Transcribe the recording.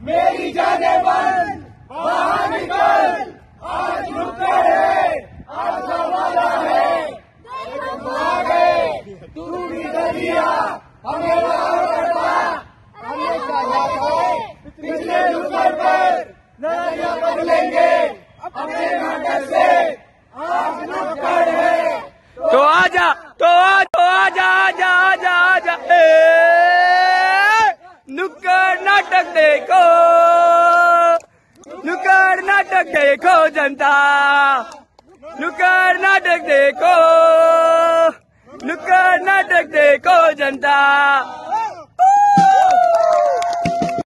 मेरी जाने बाहर निकल। आज नुक्कड़ है आज हमारा है। देखो आ गए तू भी दरिया हमें बाहर करता। हमें साझा है पिछले नुक्कड़ पर। नज़रिया बदलेंगे अपने नाटक से। आज नुक्कड़ है। तो आजा तो आज तो जा जा जा जा, ए, नुक्कड़ नाटक देखो, नुक्कड़ नाटक देखो जनता, नुक्कड़ नाटक देखो, नुक्कड़ नाटक देखो जनता।